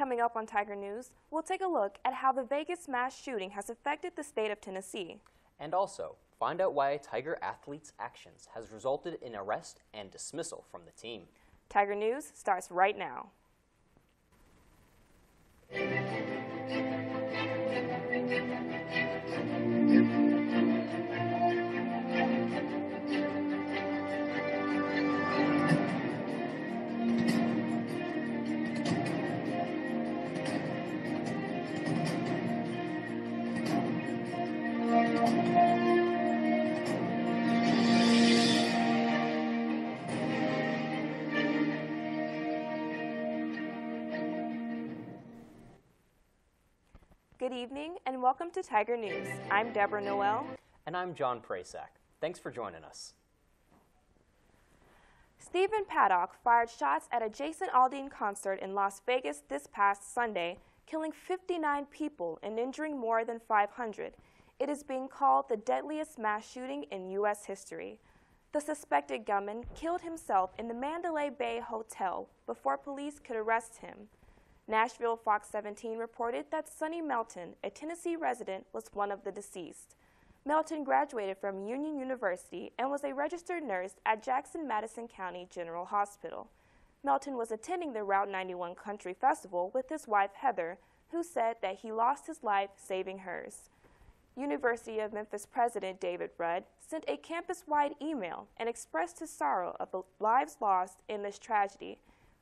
Coming up on Tiger News, we'll take a look at how the Vegas mass shooting has affected the state of Tennessee. And also, find out why a Tiger athlete's actions has resulted in arrest and dismissal from the team. Tiger News starts right now. Welcome to Tiger News. I'm Deborah Noel. And I'm John Prasak. Thanks for joining us. Stephen Paddock fired shots at a Jason Aldean concert in Las Vegas this past Sunday, killing 59 people and injuring more than 500. It is being called the deadliest mass shooting in U.S. history. The suspected gunman killed himself in the Mandalay Bay Hotel before police could arrest him. Nashville Fox 17 reported that Sonny Melton, a Tennessee resident, was one of the deceased. Melton graduated from Union University and was a registered nurse at Jackson Madison County General Hospital. Melton was attending the Route 91 Country Festival with his wife Heather, who said that he lost his life saving hers. University of Memphis President David Rudd sent a campus-wide email and expressed his sorrow of the lives lost in this tragedy.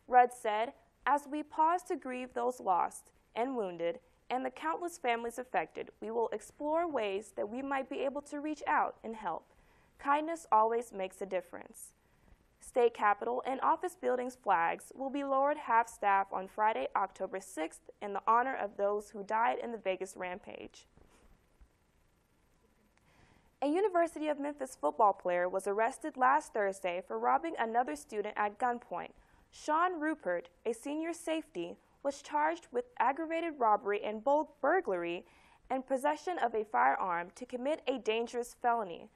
Rudd said, as we pause to grieve those lost and wounded and the countless families affected, we will explore ways that we might be able to reach out and help. Kindness always makes a difference. State Capitol and office buildings flags will be lowered half staff on Friday, October 6th in the honor of those who died in the Vegas rampage. A University of Memphis football player was arrested last Thursday for robbing another student at gunpoint. Sean Rupert, a senior safety, was charged with aggravated robbery and bold burglary and possession of a firearm to commit a dangerous felony.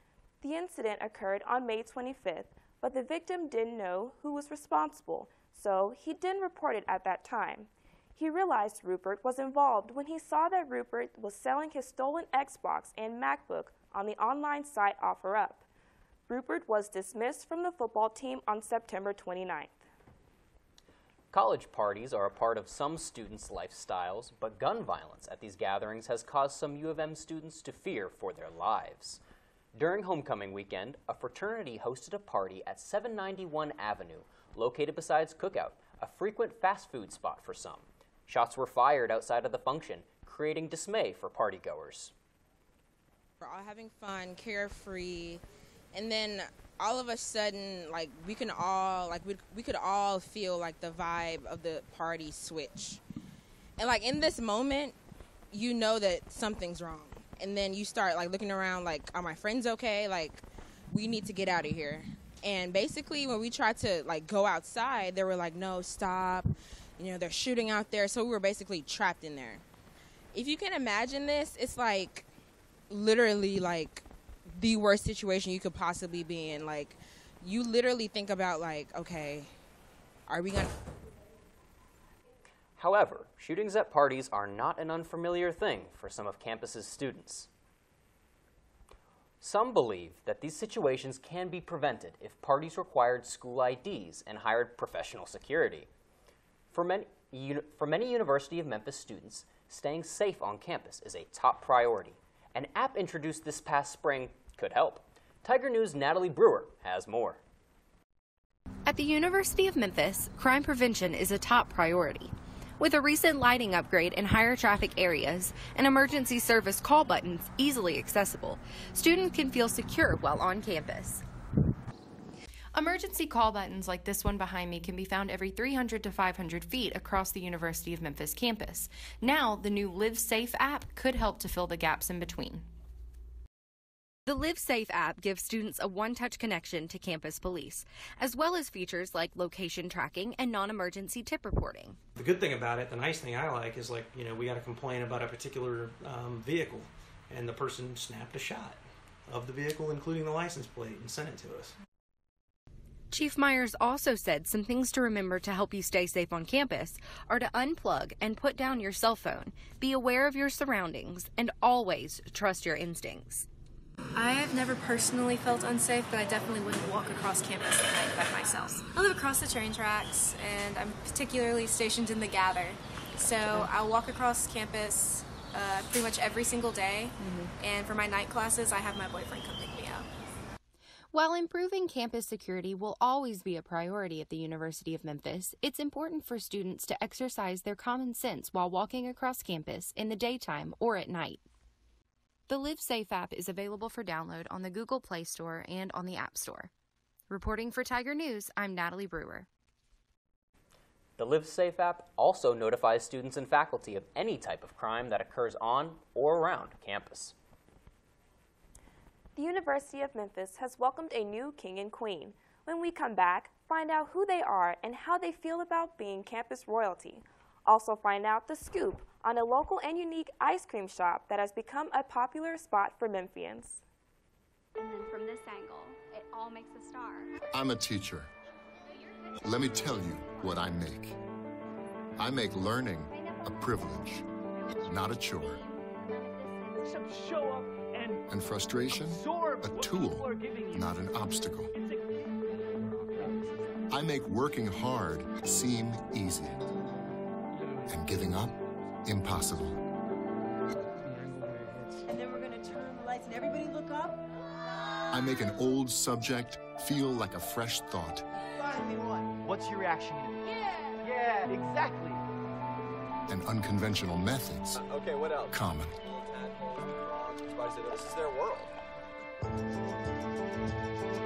The incident occurred on May 25th, but the victim didn't know who was responsible, so he didn't report it at that time. He realized Rupert was involved when he saw that Rupert was selling his stolen Xbox and MacBook on the online site OfferUp. Rupert was dismissed from the football team on September 29th. College parties are a part of some students' lifestyles, but gun violence at these gatherings has caused some U of M students to fear for their lives. During homecoming weekend, a fraternity hosted a party at 791 Avenue, located beside Cookout, a frequent fast food spot for some. Shots were fired outside of the function, creating dismay for partygoers. We're all having fun, carefree, and then all of a sudden, like we can all like we we could all feel like the vibe of the party switch, and like in this moment, you know that something's wrong, and then you start like looking around, like, are my friends okay? Like, we need to get out of here. And basically, when we tried to like go outside, they were like, no, stop. You know, they're shooting out there, so we were basically trapped in there. If you can imagine this, it's like literally like the worst situation you could possibly be in. Like, you literally think about like, okay, are we gonna? However, shootings at parties are not an unfamiliar thing for some of campus's students. Some believe that these situations can be prevented if parties required school IDs and hired professional security. For many, for many University of Memphis students, staying safe on campus is a top priority. An app introduced this past spring could help. Tiger News' Natalie Brewer has more. At the University of Memphis, crime prevention is a top priority. With a recent lighting upgrade in higher traffic areas and emergency service call buttons easily accessible, students can feel secure while on campus. Emergency call buttons like this one behind me can be found every 300 to 500 feet across the University of Memphis campus. Now, the new Live Safe app could help to fill the gaps in between. The Live Safe app gives students a one touch connection to campus police, as well as features like location tracking and non emergency tip reporting. The good thing about it, the nice thing I like, is like, you know, we got a complaint about a particular um, vehicle, and the person snapped a shot of the vehicle, including the license plate, and sent it to us. Chief Myers also said some things to remember to help you stay safe on campus are to unplug and put down your cell phone, be aware of your surroundings, and always trust your instincts. I have never personally felt unsafe, but I definitely wouldn't walk across campus at night by myself. I live across the train tracks, and I'm particularly stationed in the Gather. So I'll walk across campus uh, pretty much every single day, mm-hmm. and for my night classes, I have my boyfriend come pick me up. While improving campus security will always be a priority at the University of Memphis, it's important for students to exercise their common sense while walking across campus in the daytime or at night. The Live Safe app is available for download on the Google Play Store and on the App Store. Reporting for Tiger News, I'm Natalie Brewer. The Live Safe app also notifies students and faculty of any type of crime that occurs on or around campus. The University of Memphis has welcomed a new king and queen. When we come back, find out who they are and how they feel about being campus royalty. Also find out the scoop on a local and unique ice cream shop that has become a popular spot for Memphians. And then from this angle, it all makes a star. I'm a teacher. Let me tell you what I make. I make learning a privilege, not a chore. Show up and frustration a tool, not an obstacle. I make working hard seem easy and giving up impossible. And then we're going to turn the lights and everybody look up. I make an old subject feel like a fresh thought. What's your reaction? Yeah. Yeah, exactly. And unconventional methods. Uh, okay, what else? Common this is their world.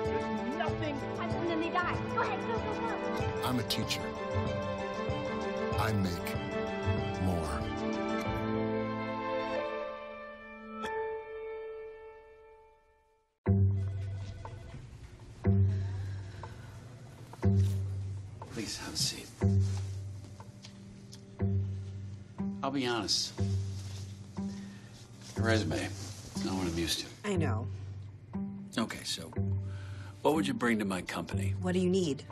There's nothing. And then they die. Go ahead, go, go, go. I'm a teacher. I make more. Please have a seat. I'll be honest. Your resume not what I'm used to. I know. Okay, so what would you bring to my company? What do you need?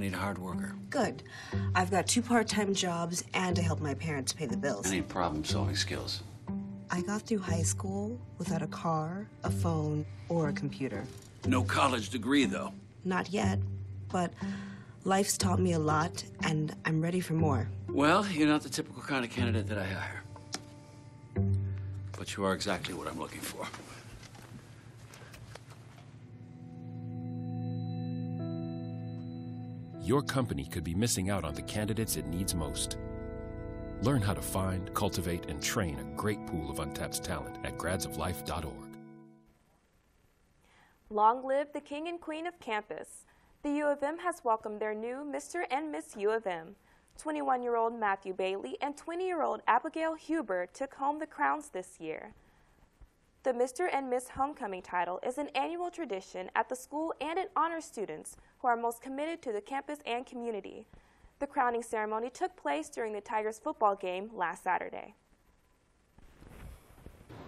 Need a hard worker. Good. I've got two part time jobs and to help my parents pay the bills. I need problem solving skills. I got through high school without a car, a phone, or a computer. No college degree, though. Not yet, but life's taught me a lot, and I'm ready for more. Well, you're not the typical kind of candidate that I hire but you are exactly what I'm looking for. Your company could be missing out on the candidates it needs most. Learn how to find, cultivate, and train a great pool of untapped talent at gradsoflife.org. Long live the king and queen of campus. The U of M has welcomed their new Mr. and Miss U of M. 21 year old Matthew Bailey and 20 year old Abigail Huber took home the crowns this year. The Mr. and Miss Homecoming title is an annual tradition at the school and it honors students who are most committed to the campus and community. The crowning ceremony took place during the Tigers football game last Saturday.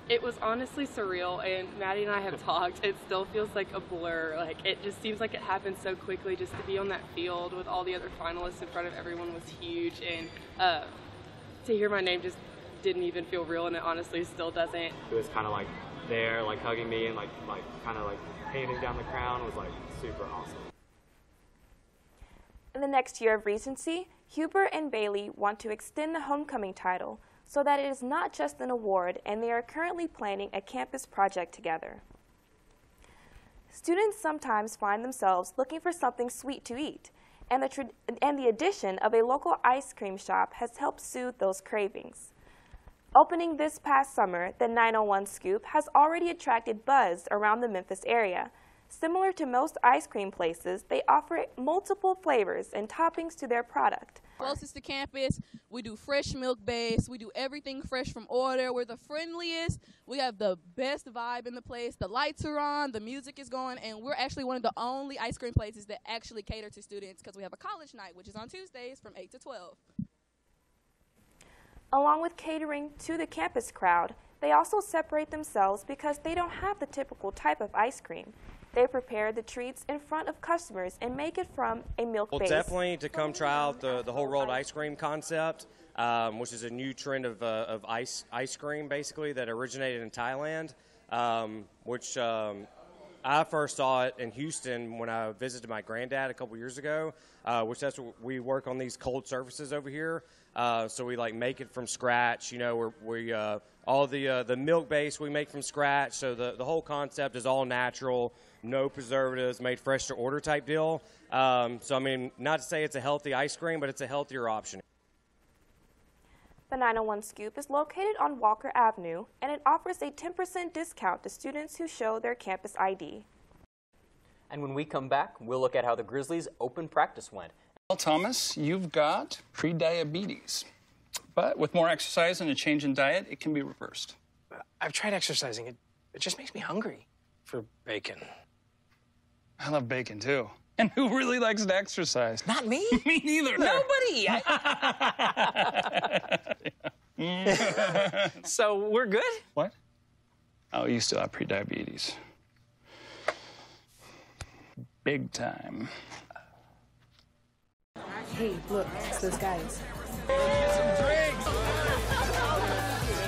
It was honestly surreal, and Maddie and I have talked. It still feels like a blur. Like it just seems like it happened so quickly. Just to be on that field with all the other finalists in front of everyone was huge, and uh, to hear my name just didn't even feel real, and it honestly still doesn't. It was kind of like there, like hugging me, and like like kind of like handing down the crown was like super awesome. In the next year of Regency, Huber and Bailey want to extend the homecoming title so that it is not just an award and they are currently planning a campus project together. Students sometimes find themselves looking for something sweet to eat, and the, and the addition of a local ice cream shop has helped soothe those cravings. Opening this past summer, the 901 Scoop has already attracted buzz around the Memphis area. Similar to most ice cream places, they offer multiple flavors and toppings to their product closest to campus. We do fresh milk base. We do everything fresh from order. We're the friendliest. We have the best vibe in the place. The lights are on, the music is going, and we're actually one of the only ice cream places that actually cater to students because we have a college night, which is on Tuesdays from 8 to 12. Along with catering to the campus crowd, they also separate themselves because they don't have the typical type of ice cream. They prepare the treats in front of customers and make it from a milk Well, base. definitely to come try out the, the whole rolled ice cream concept, um, which is a new trend of, uh, of ice ice cream, basically that originated in Thailand. Um, which um, I first saw it in Houston when I visited my granddad a couple years ago. Uh, which that's what we work on these cold surfaces over here. Uh, so we like make it from scratch. You know, we're, we uh, all the uh, the milk base we make from scratch. So the the whole concept is all natural, no preservatives, made fresh to order type deal. Um, so I mean, not to say it's a healthy ice cream, but it's a healthier option. The 901 Scoop is located on Walker Avenue and it offers a 10% discount to students who show their campus ID. And when we come back, we'll look at how the Grizzlies' open practice went. Well, Thomas, you've got prediabetes. But with more exercise and a change in diet, it can be reversed. I've tried exercising. It, it just makes me hungry for bacon. I love bacon too. And who really likes to exercise? Not me. me neither. Nobody. so we're good? What? Oh, you still have prediabetes. Big time. Hey, look, it's those guys.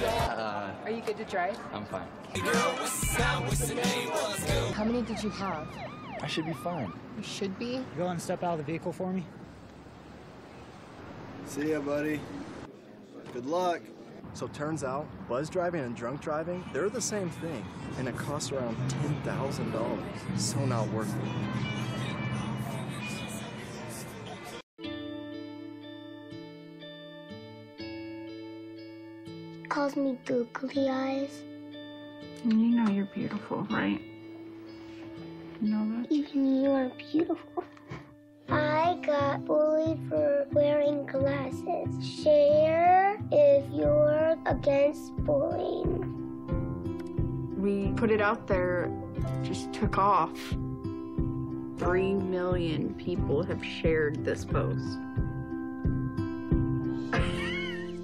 Uh, Are you good to drive? I'm fine. How many did you have? I should be fine. You should be. You go and step out of the vehicle for me? See ya, buddy. Good luck. So turns out, buzz driving and drunk driving, they're the same thing, and it costs around $10,000. So not worth it. calls me googly eyes. You know you're beautiful, right? You know that? Even you are beautiful. I got bullied for wearing glasses. Share if you're against bullying. We put it out there, just took off. Three million people have shared this post.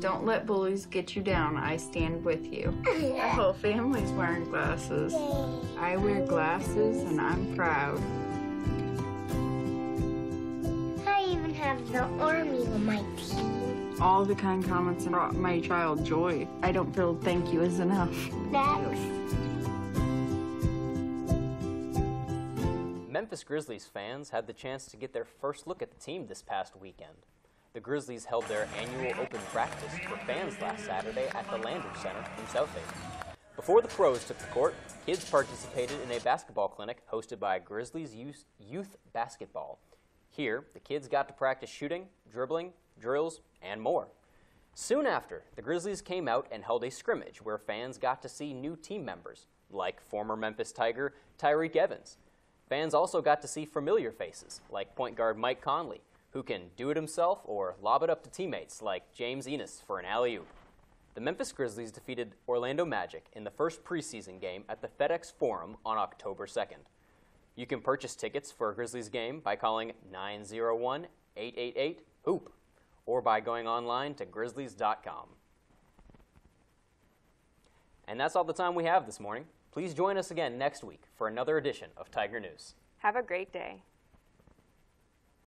Don't let bullies get you down. I stand with you. The whole oh, family's wearing glasses. I wear glasses and I'm proud. I even have the army on my team. All the kind comments brought my child joy. I don't feel thank you is enough. Thanks. Memphis Grizzlies fans had the chance to get their first look at the team this past weekend. The Grizzlies held their annual open practice for fans last Saturday at the Landers Center in Southaven. Before the pros took the court, kids participated in a basketball clinic hosted by Grizzlies Youth Basketball. Here, the kids got to practice shooting, dribbling, drills, and more. Soon after, the Grizzlies came out and held a scrimmage where fans got to see new team members, like former Memphis Tiger Tyreke Evans. Fans also got to see familiar faces, like point guard Mike Conley, who can do it himself or lob it up to teammates like James Ennis for an alley oop. The Memphis Grizzlies defeated Orlando Magic in the first preseason game at the FedEx Forum on October 2nd. You can purchase tickets for a Grizzlies game by calling 901 888 HOOP or by going online to grizzlies.com. And that's all the time we have this morning. Please join us again next week for another edition of Tiger News. Have a great day.